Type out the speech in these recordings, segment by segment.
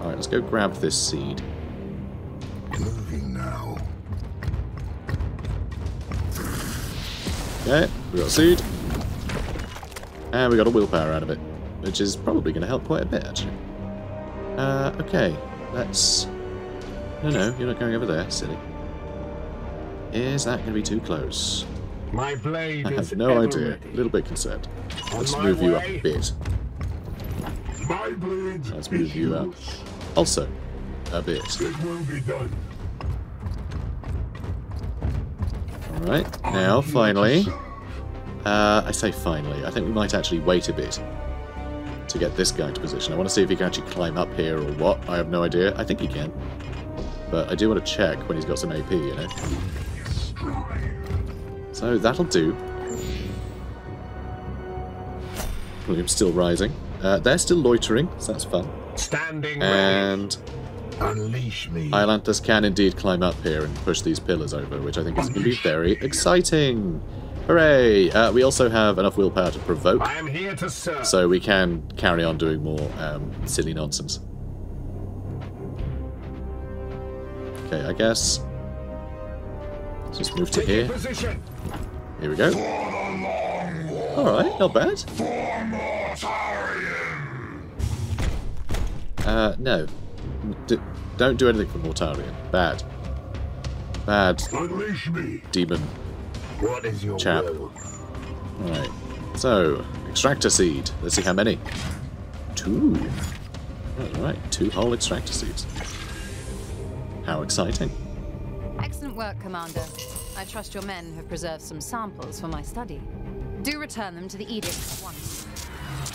Alright, let's go grab this seed. Moving now. Okay, we got a seed. And we got a willpower out of it, which is probably going to help quite a bit, actually. Uh, okay, let's... No, no, you're not going over there, silly. Is that going to be too close? My blade I is have no idea. ready. A little bit concerned. Let's move you up a bit. My blade Let's move you up. Also, a bit. It will be done. Alright, now, finally... Uh, I say finally. I think we might actually wait a bit to get this guy into position. I want to see if he can actually climb up here or what. I have no idea. I think he can. But I do want to check when he's got some AP, you know. So that'll do. William's still rising. Uh, they're still loitering, so that's fun. Standing. And Unleash me. Islantis can indeed climb up here and push these pillars over, which I think is going to be very exciting. Hooray! Uh, we also have enough willpower to provoke, I am here to serve. so we can carry on doing more um, silly nonsense. Okay, I guess. Let's just move to Take here. Here we go. Alright, not bad. Uh, no. D don't do anything for Mortarion. Bad. Bad Unleash me. demon What is your Chap. will? Alright. So, extractor seed. Let's see how many. Two. Alright, two whole extractor seeds. How exciting. Excellent work, Commander. I trust your men have preserved some samples for my study. Do return them to the Edict at once.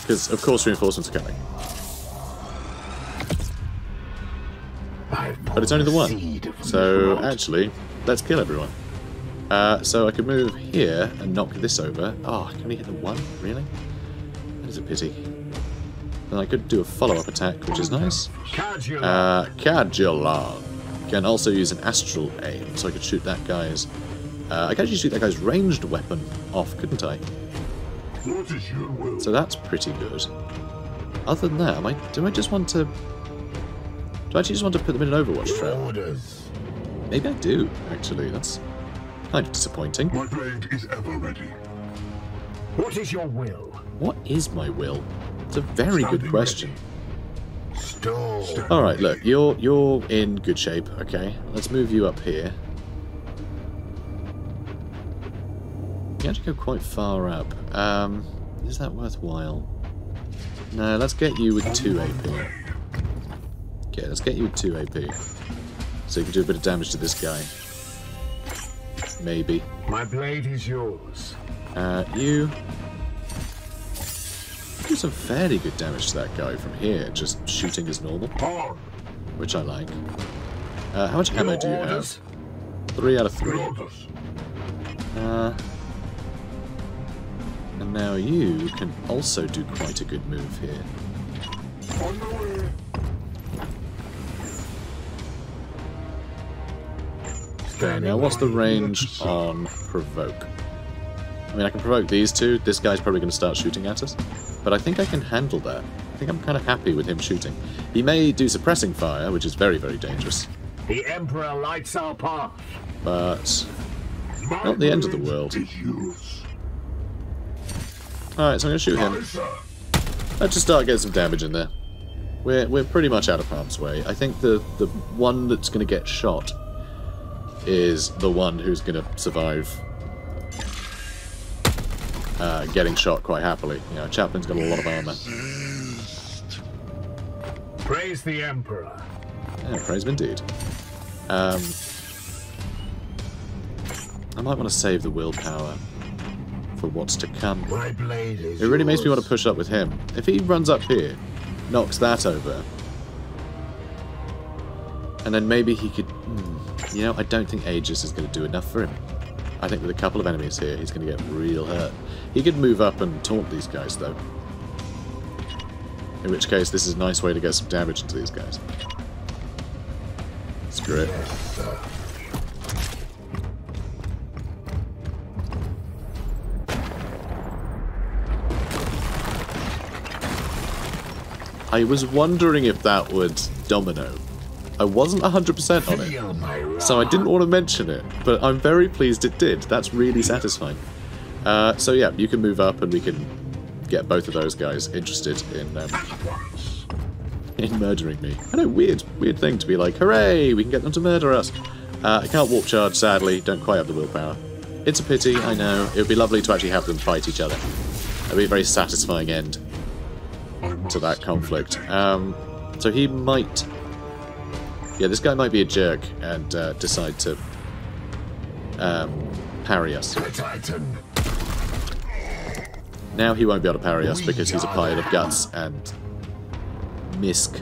Because, of course, reinforcements are coming. But it's only the one. So, actually, let's kill everyone. Uh, so I could move here and knock this over. Oh, I can only hit the one? Really? That is a pity. Then I could do a follow-up attack, which is nice. Uh, can also use an astral aim, so I could shoot that guy's... Uh, I could actually shoot that guy's ranged weapon off, couldn't I? What is your will? So that's pretty good. Other than that, am I, do I just want to... Do I actually just want to put them in an Overwatch trap? Orders. Maybe I do, actually. That's kind of disappointing. My blade is ever ready. what is your will? What is my will? It's a very good question. Alright, look, you're you're in good shape, okay? Let's move you up here. You actually go quite far up. Um, is that worthwhile? No, let's get you with 2 AP. Okay, let's get you with 2 AP. So you can do a bit of damage to this guy. Maybe. My blade is yours. Uh, you do some fairly good damage to that guy from here, just shooting as normal, On. which I like. Uh, how much ammo do you have? Three out of three. Uh, and now you can also do quite a good move here. Okay, now what's the range on provoke? I mean, I can provoke these two. This guy's probably going to start shooting at us. But I think I can handle that. I think I'm kind of happy with him shooting. He may do suppressing fire, which is very, very dangerous. The Emperor lights our path. But My Not the end of the world. Alright, so I'm going to shoot him. Let's just start getting some damage in there. We're, we're pretty much out of harm's way. I think the, the one that's going to get shot is the one who's going to survive uh, getting shot quite happily. You know, Chaplain's got a lot of armor. Praise the Emperor. Yeah, praise him indeed. Um, I might want to save the willpower for what's to come. My blade is It really makes me want to push up with him. If he runs up here, knocks that over, and then maybe he could... hmm, you know, I don't think Aegis is going to do enough for him. I think with a couple of enemies here, he's going to get real hurt. He could move up and taunt these guys, though. In which case, this is a nice way to get some damage into these guys. Screw it. I was wondering if that would domino. I wasn't 100% on it, so I didn't want to mention it, but I'm very pleased it did. That's really satisfying. Uh, so yeah, you can move up and we can get both of those guys interested in um, in murdering me. I know, weird, weird thing to be like, hooray, we can get them to murder us. Uh, I can't warp charge, sadly, don't quite have the willpower. It's a pity, I know. It would be lovely to actually have them fight each other. It'd be a very satisfying end to that conflict. Um, so he might... Yeah, this guy might be a jerk and uh, decide to um, parry us. Now he won't be able to parry us because he's a pile of guts and misc.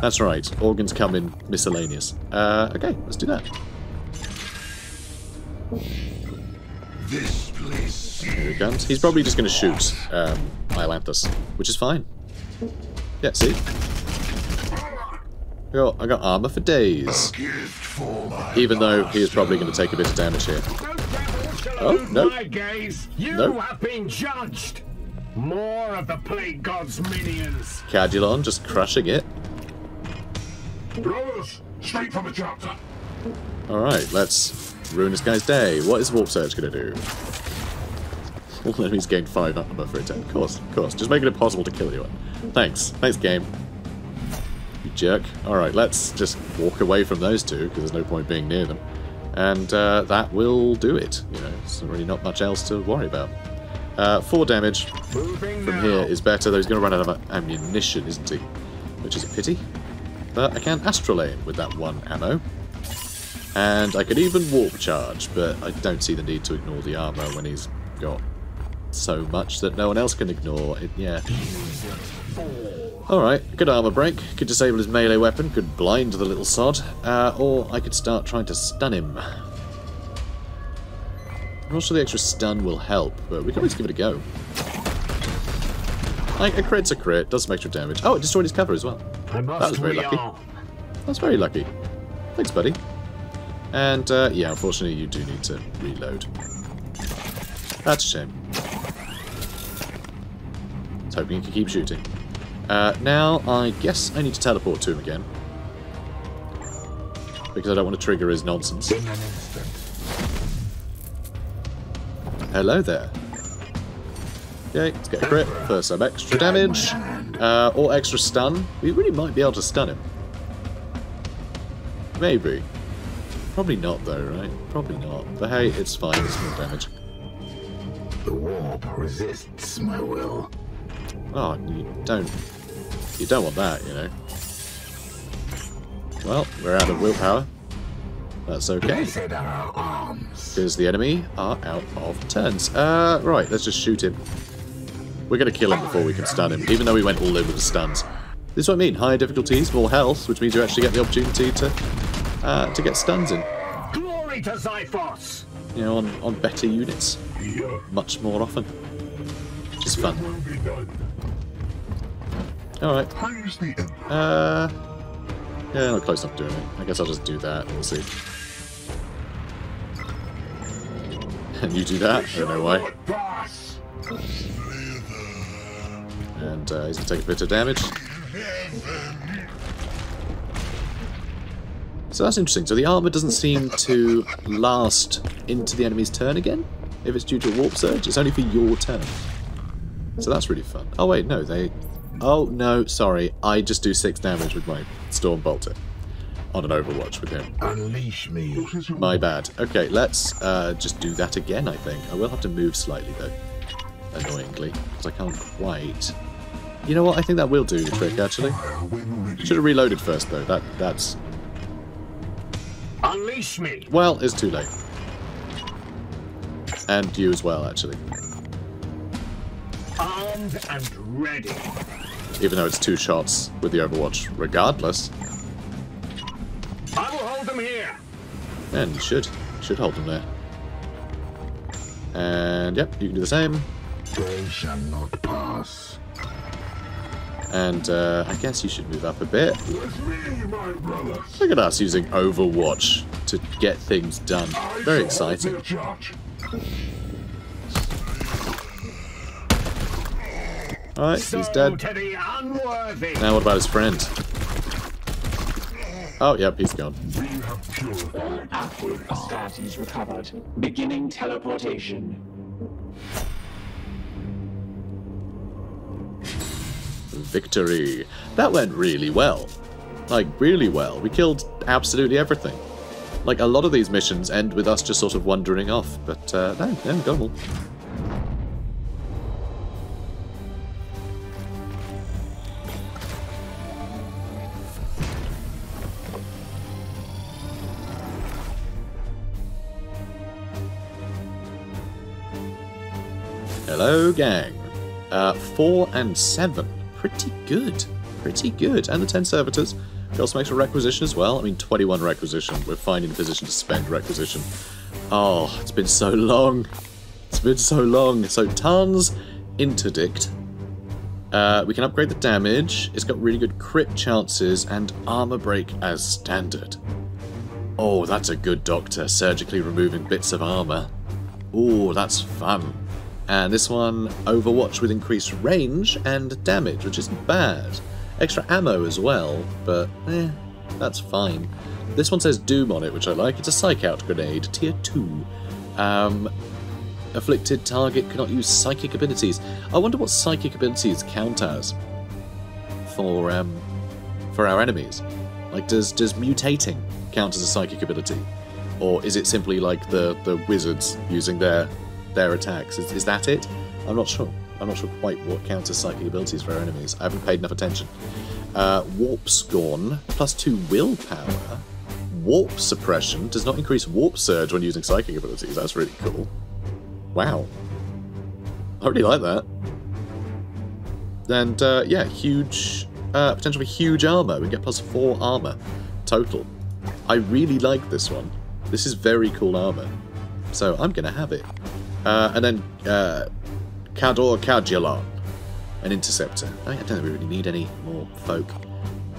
That's right, organs come in miscellaneous. Uh, okay, let's do that. This place. Here he comes. He's probably just going to shoot um, Iolanthus, which is fine. Yeah, see? I got, I got armor for days. For Even though he is probably going to take a bit of damage here. Oh, no. My gaze. You No. have been judged. More of the plague god's minions. Cadulon just crushing it. brothers. Straight from the chapter. Alright, let's ruin this guy's day. What is Warp Surge going to do? All enemies gain 5 armor for a 10. Of course, of course. Just making it possible to kill anyone. Thanks. Thanks, game. You jerk. Alright, let's just walk away from those two, because there's no point being near them. And uh, that will do it. You know, there's really not much else to worry about. Uh, 4 damage Moving from now. here is better, though he's going to run out of ammunition, isn't he? Which is a pity. But I can Astral Aim with that one ammo. And I could even Warp Charge, but I don't see the need to ignore the armor when he's got so much that no one else can ignore. It, yeah. Alright, good armor break. Could disable his melee weapon, could blind the little sod, uh, or I could start trying to stun him. I'm not sure the extra stun will help, but we can always give it a go. Like, a crit's a crit, does some extra damage. Oh, it destroyed his cover as well. That was very lucky. That's very lucky. Thanks, buddy. And, uh, yeah, unfortunately, you do need to reload. That's a shame. I was hoping you could keep shooting. Uh, now, I guess I need to teleport to him again. Because I don't want to trigger his nonsense. Hello there. Okay, let's get a crit for some extra damage. Uh, or extra stun. We really might be able to stun him. Maybe. Probably not though, right? Probably not. But hey, it's fine, it's more damage. The warp resists my will. Oh, you don't... You don't want that, you know. Well, we're out of willpower. That's okay. Blessed are our arms. Because the enemy are out of turns. Uh, right, let's just shoot him. We're going to kill him before we can stun him, even though we went all over the stuns. This is what I mean, higher difficulties, more health, which means you actually get the opportunity to uh, to get stuns in. Glory to Zyphos. You know, on, on better units, much more often. Is fun. Alright, uh... Yeah, not close enough doing it. I guess I'll just do that, we'll see. And you do that, I don't know why. And uh, he's going to take a bit of damage. So that's interesting. So the armor doesn't seem to last into the enemy's turn again? If it's due to a warp surge? It's only for your turn. So that's really fun. Oh wait, no, they... Oh, no, sorry. I just do 6 damage with my Storm Bolter. On an Overwatch with him. Unleash me. What is your My bad. Okay, let's uh, just do that again, I think. I will have to move slightly, though. Annoyingly. Because I can't quite... You know what? I think that will do the trick, actually. fire when ready? Should have reloaded first, though. That That's... Unleash me. Well, it's too late. And you as well, actually. Armed and ready. Even though it's two shots with the Overwatch, regardless. I will hold them here. And you should. Should hold them there. And, yep, you can do the same. They shall not pass. And uh, I guess you should move up a bit. Me, my. Look at us using Overwatch to get things done. Very exciting. Alright, So he's dead. to the unworthy. Now what about his friend? Oh, yep, he's gone. We have purified. Active Astartes recovered. Beginning teleportation. Victory. That went really well. Like, really well. We killed absolutely everything. Like, a lot of these missions end with us just sort of wandering off, but, uh, no, no, got them all. Hello, gang. Uh, four and seven. Pretty good. Pretty good. And the ten servitors. Got some a requisition as well. I mean, 21 requisition. We're fine in position to spend requisition. Oh, it's been so long. It's been so long. So, Tarn's Interdict. Uh, we can upgrade the damage. It's got really good crit chances and armor break as standard. Oh, that's a good doctor, surgically removing bits of armor. Oh, that's fun. And this one, Overwatch with increased range and damage, which isn't bad. Extra ammo as well, but eh, that's fine. This one says Doom on it, which I like. It's a Psych Out grenade, tier 2. Um, afflicted target cannot use psychic abilities. I wonder what psychic abilities count as for um, for our enemies. Like, does does mutating count as a psychic ability, or is it simply like the the wizards using their their attacks? Is, is that it? I'm not sure. I'm not sure quite what counts as psychic abilities for our enemies. I haven't paid enough attention. Uh, warp scorn plus two willpower. Warp suppression does not increase warp surge when using psychic abilities. That's really cool. Wow. I really like that. And uh, yeah, huge, uh, for huge armor. We get plus four armor total. I really like this one. This is very cool armor. So I'm going to have it. Uh, and then uh, Cador Cadulan, an interceptor. I don't think we really need any more folk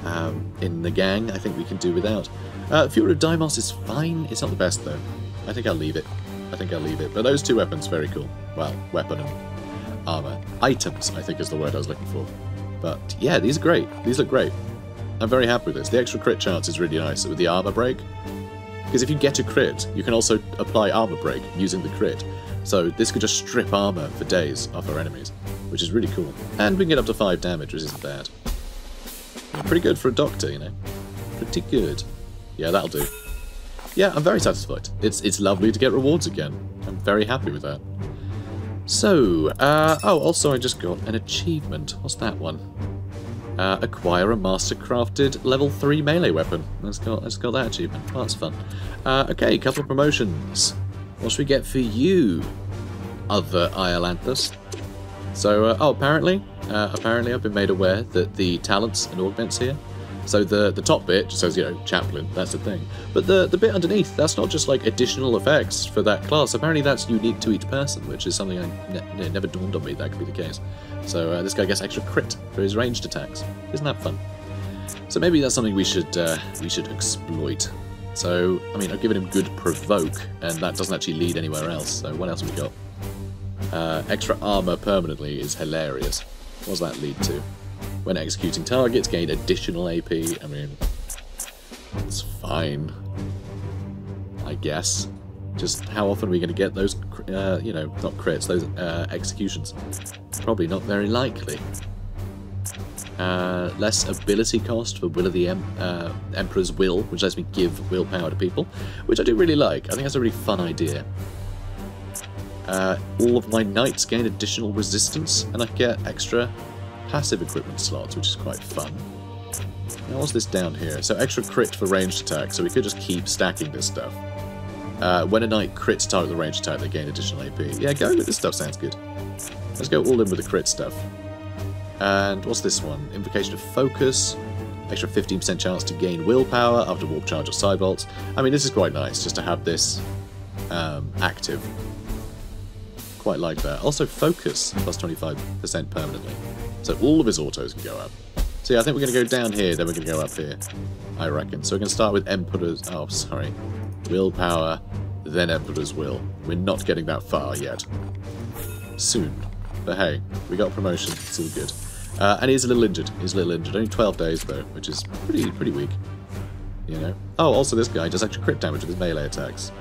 um, in the gang. I think we can do without. Uh, of Dimos is fine. It's not the best though. I think I'll leave it. I think I'll leave it. But those two weapons, very cool. Well, weapon and armor. Items, I think is the word I was looking for. But yeah, these are great. These look great. I'm very happy with this. The extra crit chance is really nice with the armor break. Because if you get a crit, you can also apply armor break using the crit. So this could just strip armor for days off our enemies, which is really cool. And we can get up to 5 damage, which isn't bad. Pretty good for a doctor, you know. Pretty good. Yeah, that'll do. Yeah, I'm very satisfied. It's it's lovely to get rewards again. I'm very happy with that. So, uh, oh, also I just got an achievement. What's that one? Uh, acquire a master-crafted level 3 melee weapon. Let's got, let's got that achievement. Oh, that's fun. Uh, okay, couple of promotions. What should we get for you, other Iolanthus? So, uh, oh, apparently, uh, apparently I've been made aware that the talents and augments here. So the the top bit just says, you know, chaplain, that's the thing. But the, the bit underneath, that's not just like additional effects for that class. Apparently that's unique to each person, which is something I ne- never dawned on me that could be the case. So uh, this guy gets extra crit for his ranged attacks. Isn't that fun? So maybe that's something we should uh, we should exploit. So I mean, I've given him good provoke, and that doesn't actually lead anywhere else. So what else have we got? Uh, extra armor permanently is hilarious. What does that lead to? When executing targets, gain additional AP. I mean, it's fine. I guess. Just how often are we going to get those, uh, you know, not crits, those uh, executions? Probably not very likely. Uh, less ability cost for Will of the em uh, Emperor's Will, which lets me give willpower to people, which I do really like. I think that's a really fun idea. Uh, all of my knights gain additional resistance, and I get extra passive equipment slots, which is quite fun. Now, what's this down here? So extra crit for ranged attack, so we could just keep stacking this stuff. Uh, when a knight crits target the ranged attack, they gain additional AP. Yeah, going with this stuff sounds good. Let's go all in with the crit stuff. And what's this one? Invocation of Focus. Extra 15% chance to gain willpower after warp charge or psybolts. I mean, this is quite nice, just to have this um, active. Quite like that. Also, Focus, plus 25% permanently. So all of his autos can go up. So yeah, I think we're going to go down here, then we're going to go up here, I reckon. So we're going to start with Emperor's... Oh, sorry. Willpower, then Emperor's Will. We're not getting that far yet. Soon. but hey, we got promotion. It's all good. Uh, and he's a little injured. He's a little injured. Only 12 days, though, which is pretty pretty weak. You know? Oh, also this guy does extra crit damage with his melee attacks.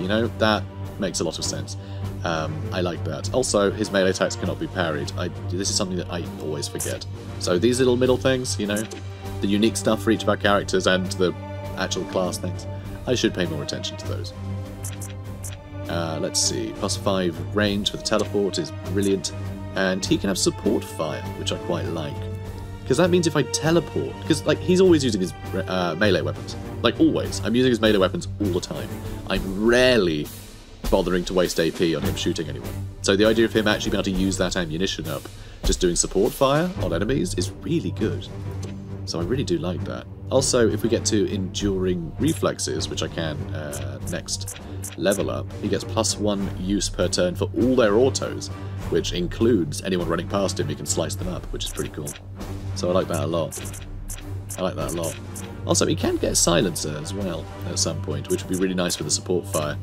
You know, that makes a lot of sense. Um, I like that. Also, his melee attacks cannot be parried. I, this is something that I always forget. So these little middle things, you know, the unique stuff for each of our characters and the actual class things, I should pay more attention to those. Uh, let's see, plus 5 range for the teleport is brilliant, and he can have support fire, which I quite like. Because that means if I teleport, because like he's always using his uh, melee weapons, like always, I'm using his melee weapons all the time. I'm rarely bothering to waste AP on him shooting anyone. So the idea of him actually being able to use that ammunition up, just doing support fire on enemies, is really good. So I really do like that. Also, if we get to enduring reflexes, which I can uh, next level up, he gets plus one use per turn for all their autos, which includes anyone running past him, he can slice them up, which is pretty cool. So I like that a lot. I like that a lot. Also, he can get silencer as well at some point, which would be really nice for the support fire.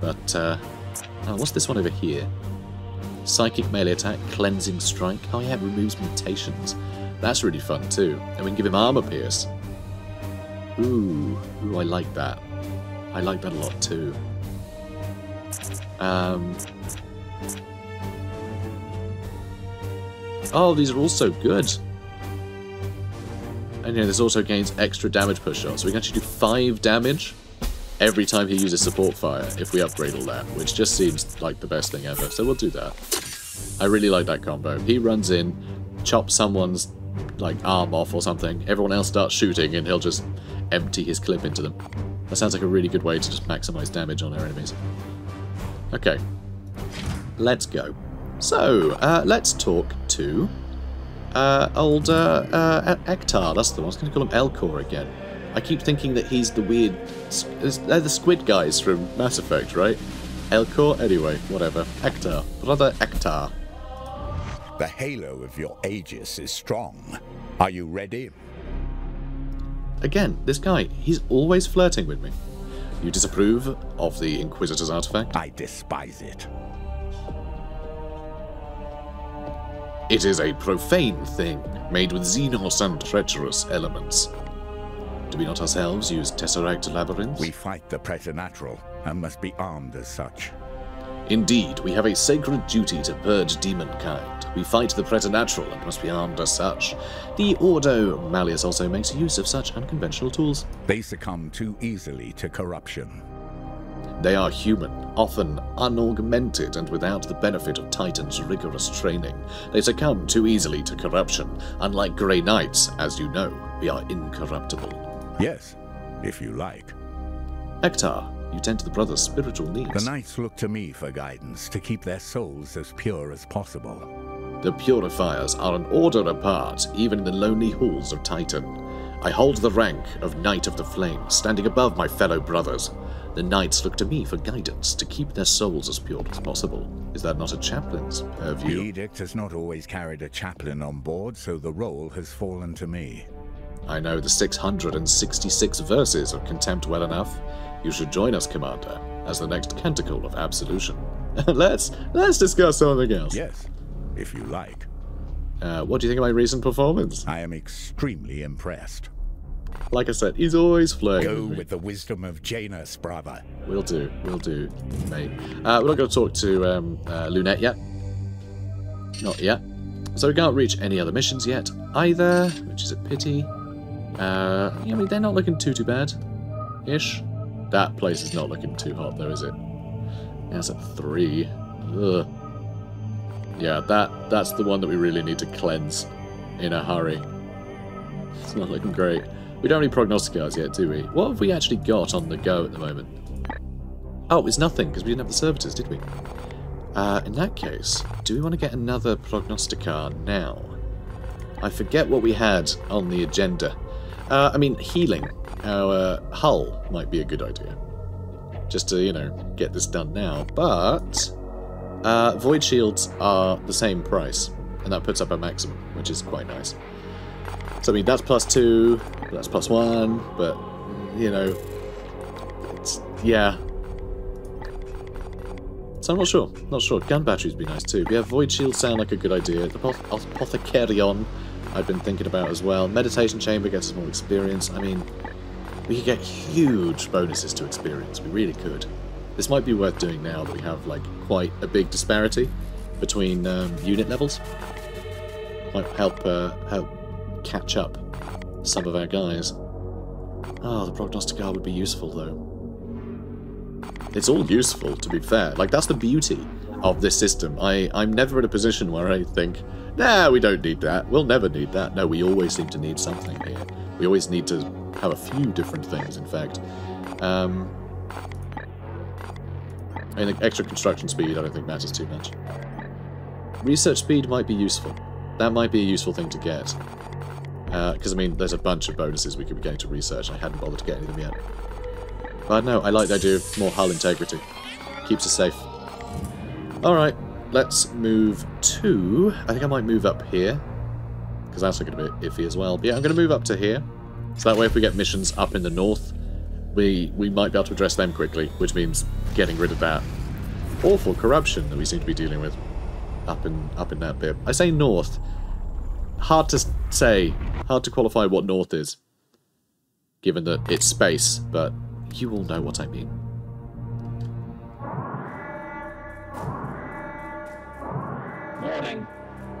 But, uh, oh, what's this one over here? Psychic melee attack, cleansing strike. Oh yeah, it removes mutations. That's really fun too. And we can give him armor pierce. Ooh, ooh, I like that. I like that a lot too. Um. Oh, these are also good. And yeah, this also gains extra damage per shot, so we can actually do 5 damage every time he uses support fire if we upgrade all that, which just seems like the best thing ever, so we'll do that. I really like that combo. He runs in, chops someone's like arm off or something, everyone else starts shooting and he'll just empty his clip into them. That sounds like a really good way to just maximize damage on our enemies. Okay, let's go. So, uh, let's talk to uh, old uh, uh, Ektar. That's the one. I was going to call him Elcor again. I keep thinking that he's the weird... They're the squid guys from Mass Effect, right? Elcor? Anyway, whatever. Ektar. Brother Ektar. The halo of your Aegis is strong. Are you ready? Again, this guy, he's always flirting with me. You disapprove of the Inquisitor's artifact? I despise it. It is a profane thing, made with xenos and treacherous elements. Do we not ourselves use Tesseract labyrinths? We fight the preternatural and must be armed as such. Indeed, we have a sacred duty to purge demonkind. We fight the preternatural and must be armed as such. The Ordo Malleus also makes use of such unconventional tools. They succumb too easily to corruption. They are human, often unaugmented and without the benefit of Titan's rigorous training. They succumb too easily to corruption. Unlike Grey Knights, as you know, we are incorruptible. Yes, if you like. Ektar, you tend to the brother's spiritual needs. The knights look to me for guidance to keep their souls as pure as possible. The Purifiers are an order apart, even in the lonely halls of Titan. I hold the rank of Knight of the Flame, standing above my fellow brothers. The knights look to me for guidance to keep their souls as pure as possible. Is that not a chaplain's uh, The edict has not always carried a chaplain on board, so the role has fallen to me. I know the 666 verses of Contempt well enough. You should join us, Commander, as the next canticle of absolution. let's let's discuss something else. Yes, if you like. Uh, what do you think of my recent performance? I am extremely impressed. Like I said, he's always flirting. Go with with the wisdom of Janus, brother. We'll do, we'll do, mate. Uh, we're not going to talk to um, uh, Lunette yet. Not yet. So we can't reach any other missions yet either, which is a pity. Uh, I mean, they're not looking too, too bad. Ish. That place is not looking too hot, though, is it? It's at three. Ugh. Yeah, that that's the one that we really need to cleanse in a hurry. It's not looking great. We don't have any prognosticators yet, do we? What have we actually got on the go at the moment? Oh, it's nothing, because we didn't have the servitors, did we? Uh, in that case, do we want to get another prognosticar now? I forget what we had on the agenda. Uh, I mean, healing our hull might be a good idea. Just to, you know, get this done now. But, uh, void shields are the same price, and that puts up a maximum, which is quite nice. So, I mean, that's plus two, that's plus one, but, you know, it's, yeah. So I'm not sure. Not sure. Gun batteries would be nice too. But yeah, void shields sound like a good idea. The apoth apothecarion I've been thinking about as well. Meditation chamber gets us more experience. I mean, we could get huge bonuses to experience. We really could. This might be worth doing now that we have like quite a big disparity between um, unit levels. Might help uh, help catch up some of our guys. Oh, the prognosticar would be useful though. It's all useful, to be fair. Like, that's the beauty of this system. I, I'm never in a position where I think, nah, we don't need that. We'll never need that. No, we always seem to need something here. We always need to have a few different things, in fact. Um, and extra construction speed I don't think matters too much. Research speed might be useful. That might be a useful thing to get. Because, uh, I mean, there's a bunch of bonuses we could be getting to research. I hadn't bothered to get any of them yet. But no, I like the idea of more hull integrity. Keeps us safe. Alright, let's move to... I think I might move up here. Because that's looking a bit iffy as well. But yeah, I'm going to move up to here. So that way if we get missions up in the north, we, we might be able to address them quickly. Which means getting rid of that awful corruption that we seem to be dealing with up in up in that bit. I say north. Hard to say. Hard to qualify what north is. Given that it's space, but you all know what I mean.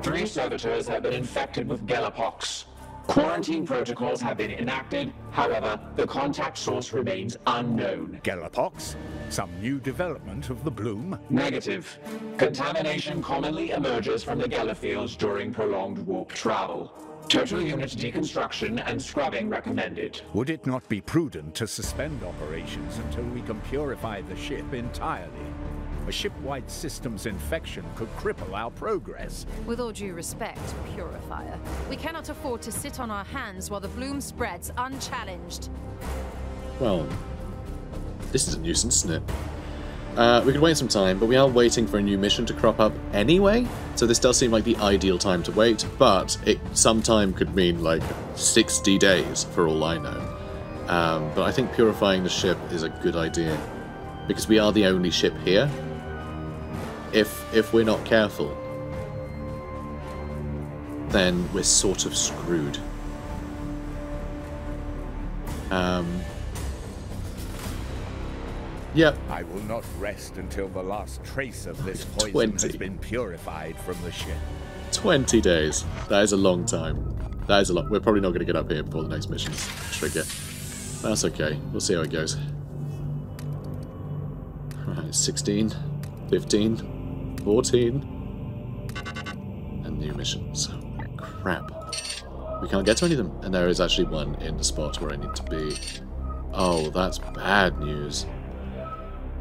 Three servitors have been infected with Gellarpox. Quarantine protocols have been enacted, however, the contact source remains unknown. Gellarpox? Some new development of the bloom? Negative. Contamination commonly emerges from the Gellar fields during prolonged warp travel. Total unit deconstruction and scrubbing recommended. Would it not be prudent to suspend operations until we can purify the ship entirely? A ship-wide systems infection could cripple our progress. With all due respect, Purifier, we cannot afford to sit on our hands while the bloom spreads unchallenged. Well, this is a nuisance, isn't it? Uh, we could wait some time, but we are waiting for a new mission to crop up anyway, so this does seem like the ideal time to wait, but it sometime could mean like 60 days for all I know. Um, but I think purifying the ship is a good idea, because we are the only ship here. If, if we're not careful, then we're sort of screwed. Um, Yep. I will not rest until the last trace of this poison 20. has been purified from the ship. 20 days. That is a long time. That is a lot. We're probably not going to get up here before the next mission's trigger. That's okay. We'll see how it goes. Right, 16, 15, 14, and new missions. Crap. We can't get to any of them, and there is actually one in the spot where I need to be. Oh, that's bad news.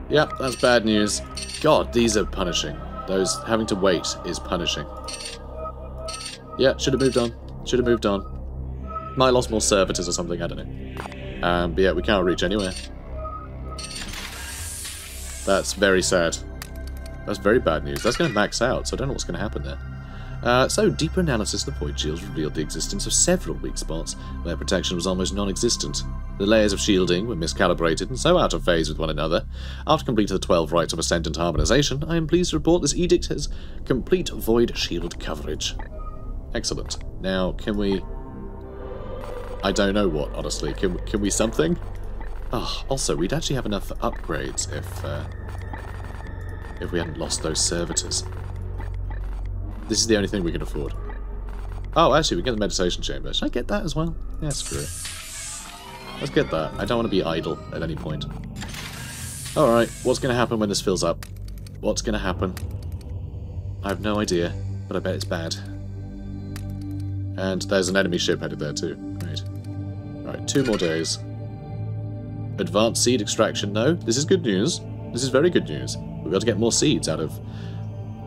Yep, that's bad news. God, these are punishing. Those having to wait is punishing. Yeah, should have moved on. Should have moved on. Might lost more servitors or something, I don't know. Um, but yeah, we can't reach anywhere. That's very sad. That's very bad news. That's going to max out, so I don't know what's going to happen there. Uh, so, deeper analysis of the void shields revealed the existence of several weak spots where protection was almost non-existent. The layers of shielding were miscalibrated and so out of phase with one another. After completing the 12 rites of ascent and harmonization, I am pleased to report this edict has complete void shield coverage. Excellent. Now, can we... I don't know what, honestly. Can, can we something? Oh, also, we'd actually have enough for upgrades if, uh, if we hadn't lost those servitors. This is the only thing we can afford. Oh, actually, we get the meditation chamber. Should I get that as well? Yeah, screw it. Let's get that. I don't want to be idle at any point. Alright, what's going to happen when this fills up? What's going to happen? I have no idea, but I bet it's bad. And there's an enemy ship headed there too. Great. Alright, two more days. Advanced seed extraction, no. This is good news. This is very good news. We've got to get more seeds out of...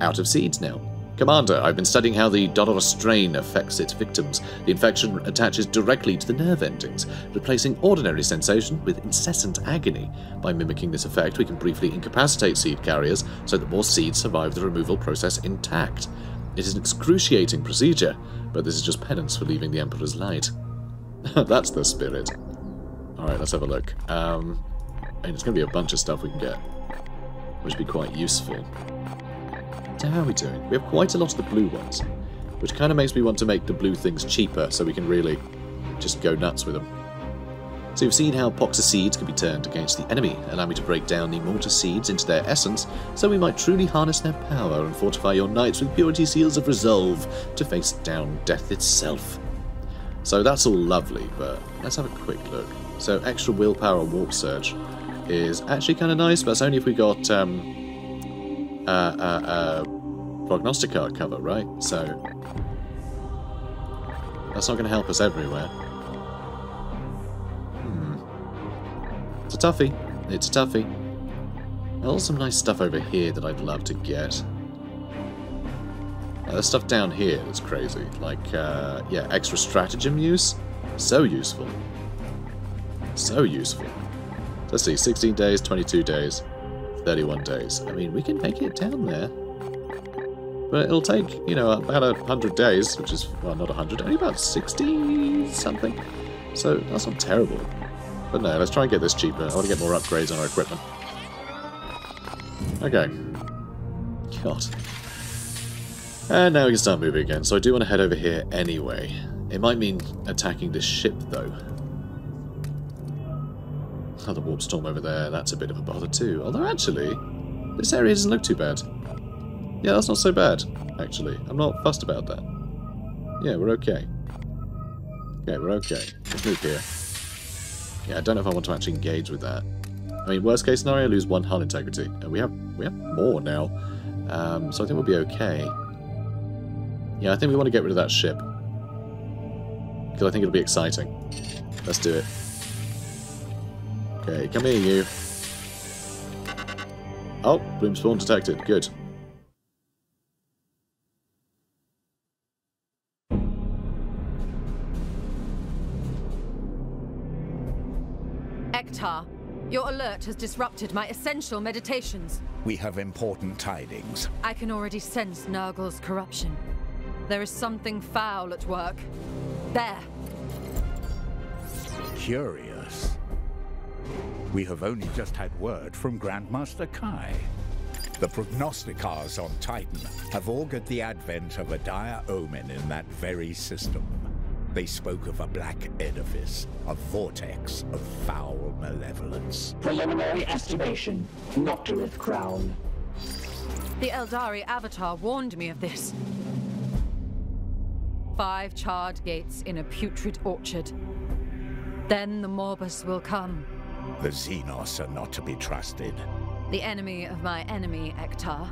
out of seeds now. Commander, I've been studying how the Dolores strain affects its victims. The infection attaches directly to the nerve endings, replacing ordinary sensation with incessant agony. By mimicking this effect, we can briefly incapacitate seed carriers so that more seeds survive the removal process intact. It is an excruciating procedure, but this is just penance for leaving the Emperor's light. That's the spirit. Alright, let's have a look. Um, and it's going to be a bunch of stuff we can get. Which would be quite useful. So how are we doing? We have quite a lot of the blue ones, which kind of makes me want to make the blue things cheaper so we can really just go nuts with them. So you've seen how Poxa seeds can be turned against the enemy, allow me to break down the mortar seeds into their essence, so we might truly harness their power and fortify your knights with purity seals of resolve to face down death itself. So that's all lovely, but let's have a quick look. So extra willpower warp surge is actually kind of nice, but it's only if we got um, uh, cover, right? So that's not going to help us everywhere. Hmm. It's a toughie. It's a toughie. There's some nice stuff over here that I'd love to get. Uh, there's stuff down here that's crazy. Like, uh, yeah, extra stratagem use. So useful. So useful. Let's see, 16 days, 22 days, 31 days. I mean, we can make it down there. But it'll take, you know, about a 100 days, which is, well, not 100, only about 60 something. So that's not terrible. But no, let's try and get this cheaper. I want to get more upgrades on our equipment. Okay. God. And now we can start moving again. So I do want to head over here anyway. It might mean attacking this ship, though. Another warp storm over there. That's a bit of a bother, too. Although, actually, this area doesn't look too bad. Yeah, that's not so bad, actually. I'm not fussed about that. Yeah, we're okay. Okay, we're okay. Let's move here. Yeah, I don't know if I want to actually engage with that. I mean, worst case scenario, lose one hull integrity. And we have we have more now. Um, so I think we'll be okay. Yeah, I think we want to get rid of that ship. Because I think it'll be exciting. Let's do it. Okay, come here, you. Oh, bloom spawn detected. Good. Ektar, your alert has disrupted my essential meditations. We have important tidings. I can already sense Nurgle's corruption. There is something foul at work. There. Curious. We have only just had word from Grandmaster Kai. The prognosticars on Titan have augured the advent of a dire omen in that very system. They spoke of a black edifice, a vortex of foul malevolence. Preliminary estimation. Nocturith Crown. The Eldari Avatar warned me of this. Five charred gates in a putrid orchard. Then the Morbus will come. The Xenos are not to be trusted. The enemy of my enemy, Ektar.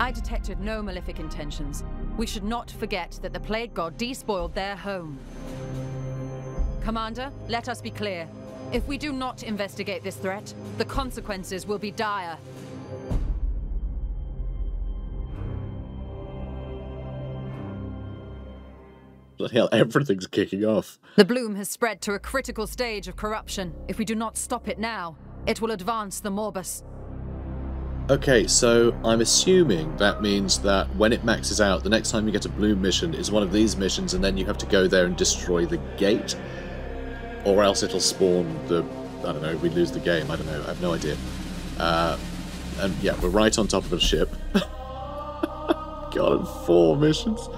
I detected no malefic intentions. We should not forget that the Plague God despoiled their home. Commander, let us be clear. If we do not investigate this threat, the consequences will be dire. Bloody hell, everything's kicking off. The bloom has spread to a critical stage of corruption. If we do not stop it now, it will advance the Morbus. Okay, so I'm assuming that means that when it maxes out, the next time you get a blue mission is one of these missions, and then you have to go there and destroy the gate, or else it'll spawn the. I don't know. We lose the game. I don't know. I have no idea. Uh, and yeah, we're right on top of a ship. God, four missions.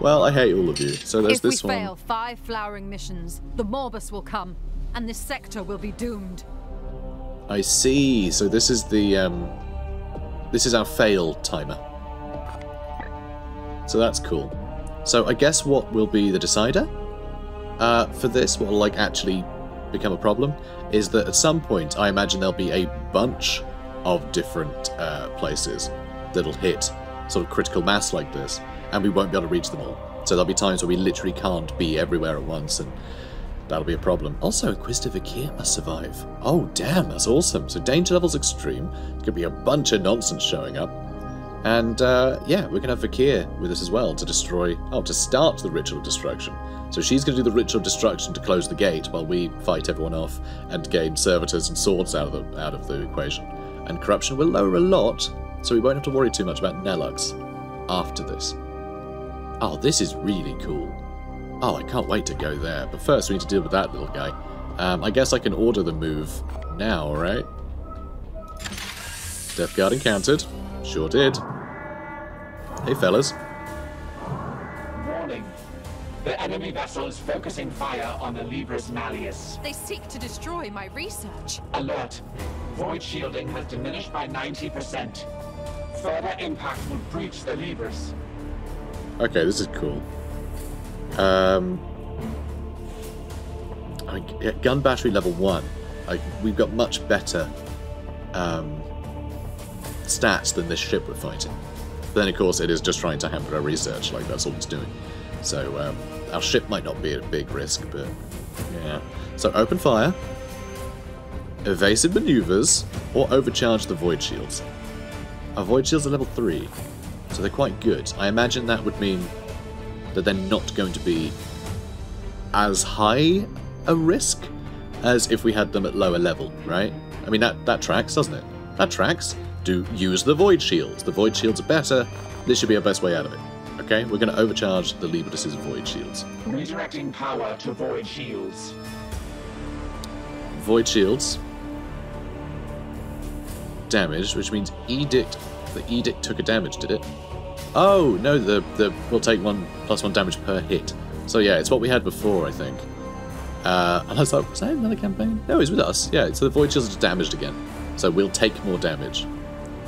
Well, I hate all of you. So there's if we this one. fail five flowering missions, the Morbus will come, and this sector will be doomed. I see. So this is the um, this is our fail timer. So that's cool. So I guess what will be the decider uh, for this, what will like actually become a problem, is that at some point I imagine there'll be a bunch of different uh, places that'll hit sort of critical mass like this, and we won't be able to reach them all. So there'll be times where we literally can't be everywhere at once, and that'll be a problem. Also, Inquisitor Vakir must survive. Oh, damn, that's awesome. So danger level's extreme. There's gonna be a bunch of nonsense showing up. And uh, yeah, we're gonna have Vakir with us as well to destroy, oh, to start the ritual of destruction. So she's gonna do the ritual of destruction to close the gate while we fight everyone off and gain servitors and swords out of the out of the equation. And corruption will lower a lot, so we won't have to worry too much about Nelux after this. Oh, this is really cool. Oh, I can't wait to go there. But first, we need to deal with that little guy. Um, I guess I can order the move now, right? Death Guard encountered. Sure did. Hey, fellas. Warning. The enemy vessel is focusing fire on the Libris Malleus. They seek to destroy my research. Alert. Void shielding has diminished by 90%. Further impact would breach the Libris. Okay, this is cool. Um, I gun battery level one. Like we've got much better um, stats than this ship we're fighting. Then, of course, it is just trying to hamper our research. Like that's all it's doing. So um, our ship might not be at a big risk, but yeah. So open fire, evasive maneuvers, or overcharge the void shields. Our void shields are level three, so they're quite good. I imagine that would mean that they're not going to be as high a risk as if we had them at lower level, right? I mean, that, that tracks, doesn't it? That tracks. Do use the void shields. The void shields are better. This should be our best way out of it. Okay, we're going to overcharge the Libidus's void shields. Redirecting power to void shields. Void shields damaged, which means edict. The edict took a damage, did it? Oh no, the the will take one plus one damage per hit. So yeah, it's what we had before, I think. Uh, and I was like, was that another campaign? No, he's with us. Yeah, so the void shields are damaged again. So we'll take more damage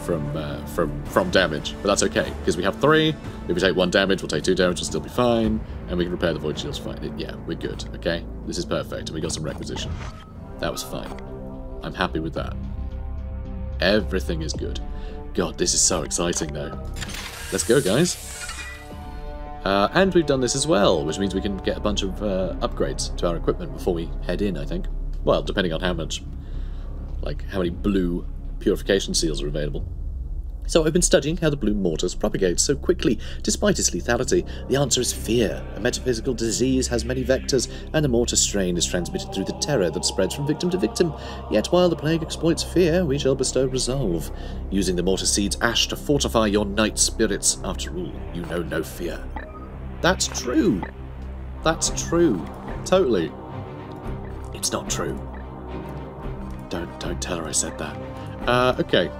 from uh, from from damage, but that's okay because we have three. If we take one damage, we'll take two damage. We'll still be fine, and we can repair the void shields fine. Yeah, we're good. Okay, this is perfect, and we got some requisition. That was fine. I'm happy with that. Everything is good. God, this is so exciting though. Let's go, guys. Uh, and we've done this as well, which means we can get a bunch of uh, upgrades to our equipment before we head in, I think. Well, depending on how much, like, how many blue purification seals are available. So I've been studying how the blue Morbus propagates so quickly, despite its lethality. The answer is fear. A metaphysical disease has many vectors, and the Morbus strain is transmitted through the terror that spreads from victim to victim. Yet while the plague exploits fear, we shall bestow resolve, using the Morbus seed's ash to fortify your knight spirits. After all, you know no fear. That's true. That's true. Totally. It's not true. Don't don't tell her I said that. Uh, okay.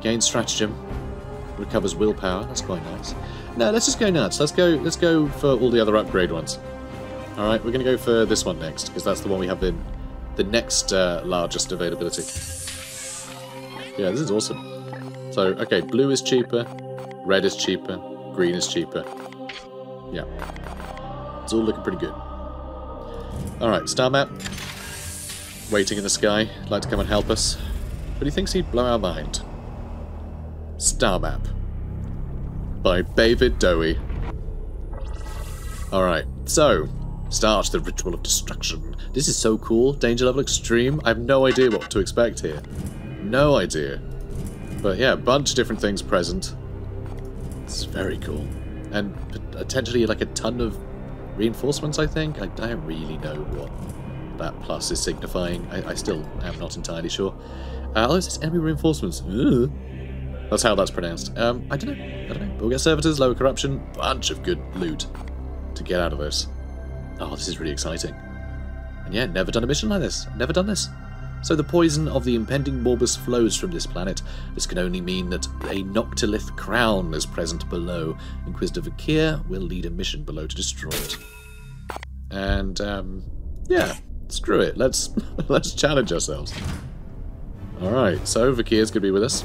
Gain stratagem. Recovers willpower. That's quite nice. No, let's just go nuts. Let's go. Let's go for all the other upgrade ones. All right, we're going to go for this one next because that's the one we have in the next uh, largest availability. Yeah, this is awesome. So, okay, blue is cheaper, red is cheaper, green is cheaper. Yeah, it's all looking pretty good. All right, star map. Waiting in the sky, like to come and help us, but he thinks he'd blow our mind. Star Map by David Bowie. Alright, so, start the ritual of destruction. This is so cool. Danger level extreme. I have no idea what to expect here. No idea. But yeah, a bunch of different things present. It's very cool. And potentially like a ton of reinforcements, I think. I don't really know what that plus is signifying. I, I still am not entirely sure. Uh, oh, it says enemy reinforcements. Ugh. That's how that's pronounced. Um, I don't know. I don't know. We'll get servitors, lower corruption, bunch of good loot to get out of this. Oh, this is really exciting. And yeah, never done a mission like this. Never done this. So the poison of the impending Morbus flows from this planet. This can only mean that a Noctilith crown is present below. Inquisitor Vakir will lead a mission below to destroy it. And um, yeah, screw it. Let's let's challenge ourselves. All right, so Vakir's gonna be with us.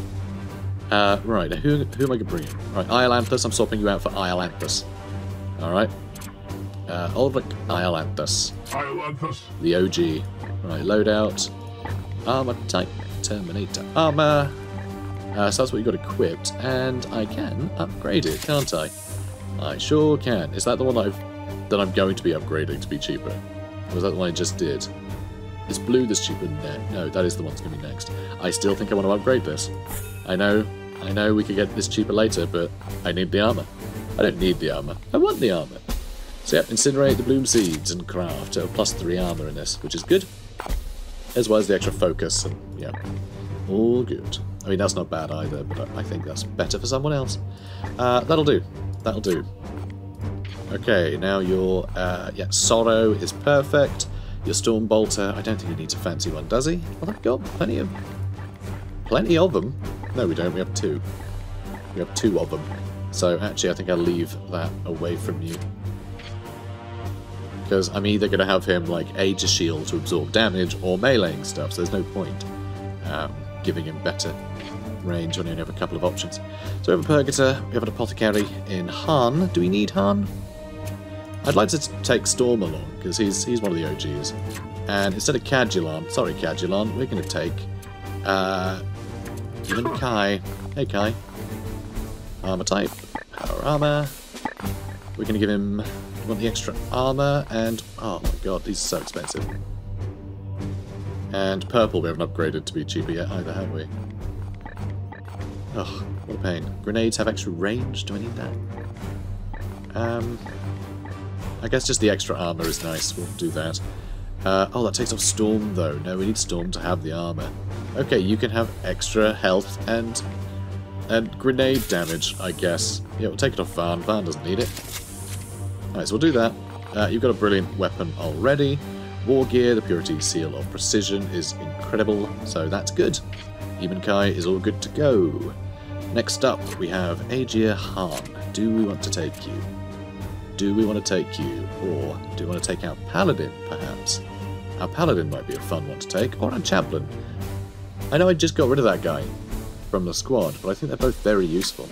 Uh, right, who, who am I going to bring in? Right, Iolanthus, I'm swapping you out for Iolanthus. Alright. Uh, Ulrich Iolanthus. Iolanthus. The OG. Right, loadout. Armor type. Terminator. Armor. Uh, so that's what you got equipped, and I can upgrade it, can't I? I sure can. Is that the one that, I've, that I'm going to be upgrading to be cheaper? Or was that the one I just did? It's blue that's cheaper than that. No, that is the one that's going to be next. I still think I want to upgrade this. I know, I know we could get this cheaper later, but I need the armor. I don't need the armor. I want the armor. So yep, incinerate the bloom seeds and craft a plus three armor in this, which is good. As well as the extra focus and yeah, all good. I mean that's not bad either, but I think that's better for someone else. Uh, that'll do. That'll do. Okay, now your uh, yeah sorrow is perfect. Your storm bolter, I don't think he needs a fancy one, does he? Well, I've got plenty of plenty of them. No, we don't. We have two. We have two of them. So actually, I think I'll leave that away from you. Because I'm either going to have him, like, age a shield to absorb damage or meleeing stuff, so there's no point um, giving him better range when you only have a couple of options. So we have a Purgator, we have an Apothecary in Han. Do we need Han? I'd like to take Storm along, because he's, he's one of the OGs. And instead of Cadulon, sorry Cadulon, we're going to take uh, even Kai. Hey Kai. Armor type, power armor. We're going to give him We want the extra armor and oh my god, these are so expensive. And purple we haven't upgraded to be cheaper yet either, have we? Ugh, what a pain. Grenades have extra range, do I need that? Um, I guess just the extra armor is nice, we'll do that. Uh, oh, that takes off Storm though. No, we need Storm to have the armor. Okay, you can have extra health and and grenade damage, I guess. Yeah, we'll take it off Vaan. Vaan doesn't need it. Alright, so we'll do that. Uh, you've got a brilliant weapon already. War gear, the Purity Seal of Precision is incredible, so that's good. Human Kai is all good to go. Next up, we have Aegir Han. Do we want to take you? Do we want to take you? Or do we want to take our Paladin, perhaps? Our Paladin might be a fun one to take, or a Chaplain. I know I just got rid of that guy from the squad, but I think they're both very useful.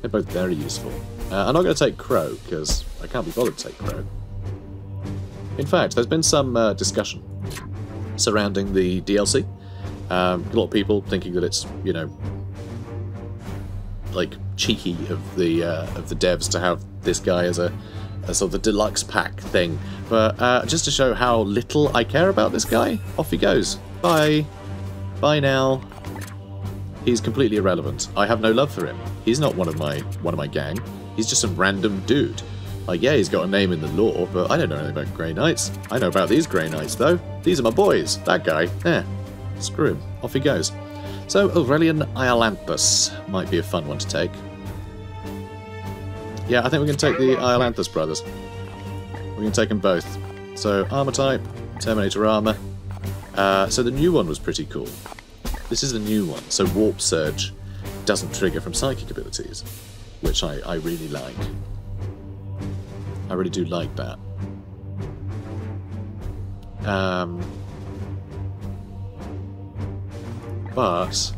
They're both very useful. Uh, I'm not going to take Crow, because I can't be bothered to take Crow. In fact, there's been some uh, discussion surrounding the DLC. Um, a lot of people thinking that it's, you know, like cheeky of the uh, of the devs to have this guy as a, a sort of the deluxe pack thing. But uh, just to show how little I care about this guy, off he goes. Bye. Bye now. He's completely irrelevant. I have no love for him. He's not one of my one of my gang. He's just some random dude. Like, yeah, he's got a name in the lore, but I don't know anything about Grey Knights. I know about these Grey Knights, though. These are my boys. That guy. Eh. Screw him. Off he goes. So, Aurelian Iolanthus might be a fun one to take. Yeah, I think we can take the Iolanthus brothers. We can take them both. So, armor type, Terminator armor. Uh, so the new one was pretty cool. This is the new one. So Warp Surge doesn't trigger from psychic abilities, which I, I really like. I really do like that. Um, but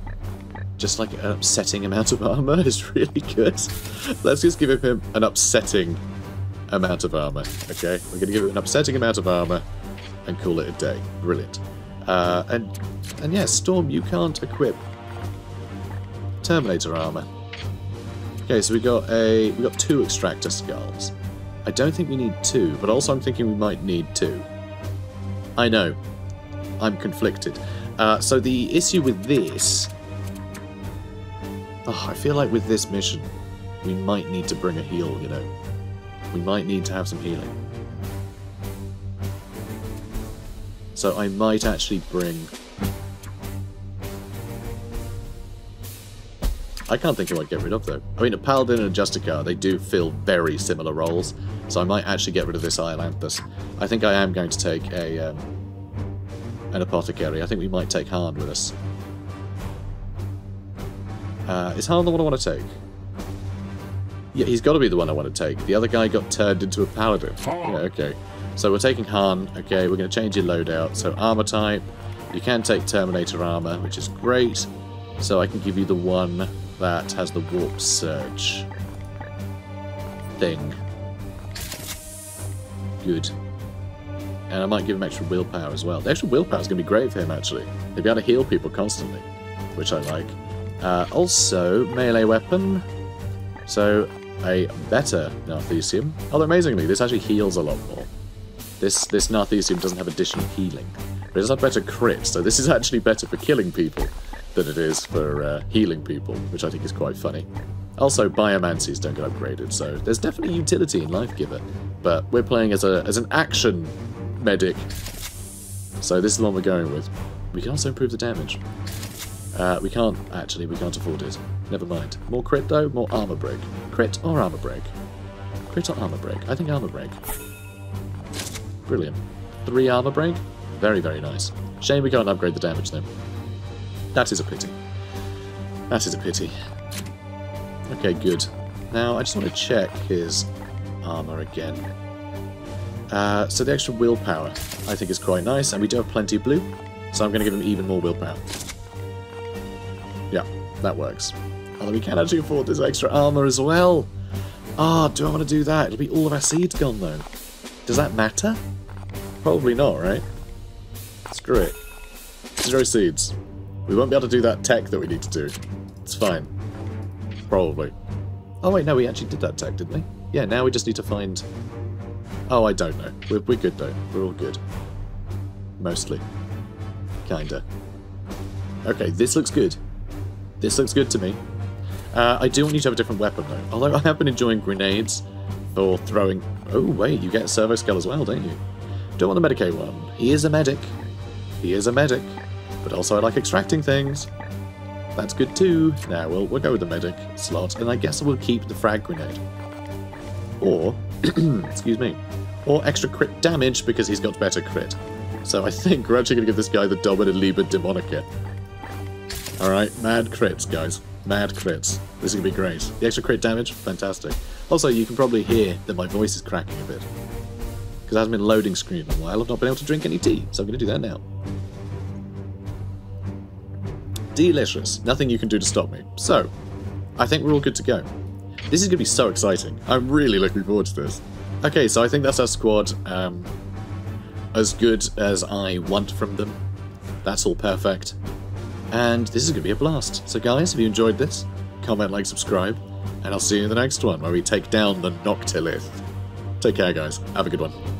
just like an upsetting amount of armor is really good. Let's just give him an upsetting amount of armor. Okay, we're going to give him an upsetting amount of armor and call it a day. Brilliant. Uh, and and yeah, Storm, you can't equip Terminator armor. Okay, so we got a we got two extractor skulls. I don't think we need two, but also I'm thinking we might need two. I know. I'm conflicted. Uh, so the issue with this... Oh, I feel like with this mission, we might need to bring a heal, you know. We might need to have some healing. So I might actually bring... I can't think of what I'd get rid of, though. I mean, a Paladin and a Justicar, they do fill very similar roles, so I might actually get rid of this Iolanthus. I think I am going to take a um, an Apothecary. I think we might take Han with us. Uh, is Han the one I want to take? Yeah, he's got to be the one I want to take. The other guy got turned into a Paladin. Yeah, okay. So we're taking Han. Okay, we're going to change your loadout. So armor type. You can take Terminator armor, which is great. So I can give you the one that has the warp surge thing. Good. And I might give him extra willpower as well. The extra willpower is going to be great for him, actually. He'll be able to heal people constantly, which I like. Uh, also, melee weapon. So, a better Narthesium. Although, amazingly, this actually heals a lot more. This this Narthesium doesn't have additional healing. But it does have better crit, so this is actually better for killing people than it is for uh, healing people, which I think is quite funny. Also, biomancies don't get upgraded, so there's definitely utility in Life Giver. But we're playing as a as an action medic, so this is the one we're going with. We can also improve the damage. Uh, we can't, actually, we can't afford it. Never mind. More crit though, more armor break. Crit or armor break? Crit or armor break? I think armor break. Brilliant. Three armor break? Very, very nice. Shame we can't upgrade the damage though. That is a pity. That is a pity. Okay, good. Now, I just want to check his armor again. Uh, so the extra willpower, I think, is quite nice, and we do have plenty of blue, so I'm going to give him even more willpower. Yeah, that works. Although we can actually afford this extra armor as well. Ah, oh, do I want to do that? It'll be all of our seeds gone, though. Does that matter? Probably not, right? Screw it. Zero seeds. We won't be able to do that tech that we need to do. It's fine. Probably. Oh wait, no, we actually did that tech, didn't we? Yeah, now we just need to find... Oh, I don't know. We're, we're good, though. We're all good. Mostly. Kinda. Okay, this looks good. This looks good to me. Uh, I do want you to have a different weapon, though. Although I have been enjoying grenades for throwing... Oh, wait, you get Servo skull as well, don't you? Don't want the Medicae one. He is a medic. He is a medic. But also I like extracting things. That's good too. Now we'll, we'll go with the medic slot, and I guess we'll keep the frag grenade. Or, excuse me, or extra crit damage because he's got better crit. So I think we're actually going to give this guy the Dominant Liber Daemonica. Alright, mad crits, guys. Mad crits. This is going to be great. The extra crit damage, fantastic. Also, you can probably hear that my voice is cracking a bit. Because I haven't been loading screen in a while, I've not been able to drink any tea, so I'm going to do that now. Delicious. Nothing you can do to stop me. So, I think we're all good to go. This is going to be so exciting. I'm really looking forward to this. Okay, so I think that's our squad. Um, as good as I want from them. That's all perfect. And this is going to be a blast. So guys, if you enjoyed this, comment, like, subscribe, and I'll see you in the next one where we take down the Noctilith. Take care, guys. Have a good one.